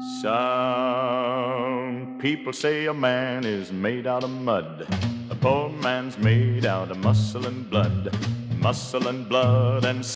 Some people say a man is made out of mud. A poor man's made out of muscle and blood, muscle and blood and